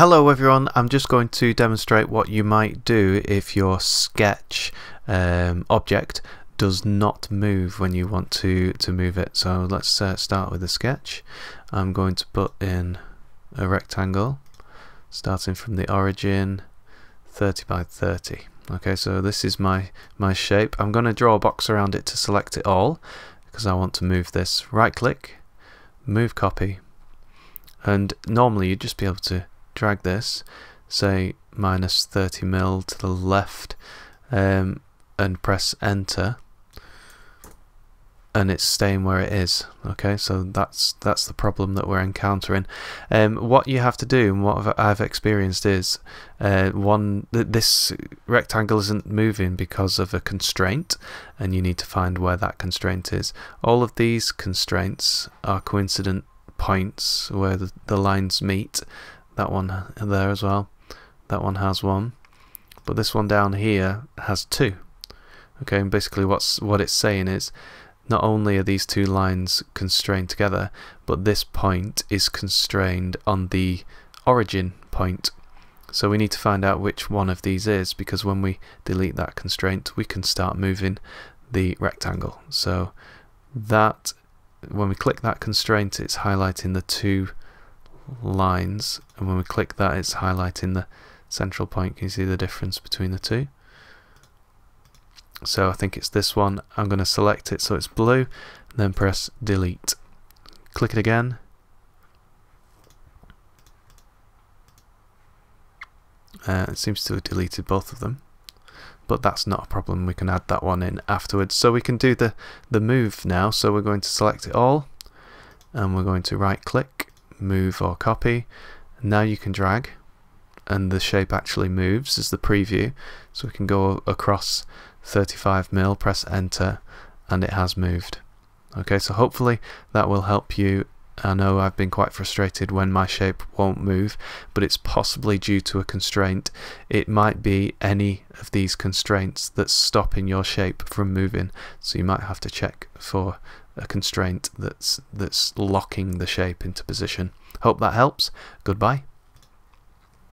Hello everyone, I'm just going to demonstrate what you might do if your sketch um, object does not move when you want to, to move it. So let's uh, start with a sketch. I'm going to put in a rectangle starting from the origin 30 by 30. Okay, so this is my, my shape. I'm going to draw a box around it to select it all because I want to move this. Right click, move copy, and normally you'd just be able to drag this, say minus 30 mil to the left, um, and press enter, and it's staying where it is. Okay, so that's that's the problem that we're encountering. Um, what you have to do, and what I've experienced is, uh, one th this rectangle isn't moving because of a constraint, and you need to find where that constraint is. All of these constraints are coincident points where the, the lines meet that one there as well. That one has one. But this one down here has two. Okay and basically what's what it's saying is not only are these two lines constrained together but this point is constrained on the origin point. So we need to find out which one of these is because when we delete that constraint we can start moving the rectangle. So that when we click that constraint it's highlighting the two lines and when we click that it's highlighting the central point. Can you see the difference between the two? So I think it's this one. I'm going to select it so it's blue and then press delete. Click it again. Uh, it seems to have deleted both of them but that's not a problem. We can add that one in afterwards. So we can do the the move now. So we're going to select it all and we're going to right click move or copy. Now you can drag and the shape actually moves as the preview so we can go across 35 mil press enter and it has moved okay so hopefully that will help you I know I've been quite frustrated when my shape won't move but it's possibly due to a constraint it might be any of these constraints that's stopping your shape from moving so you might have to check for a constraint that's that's locking the shape into position. Hope that helps. Goodbye.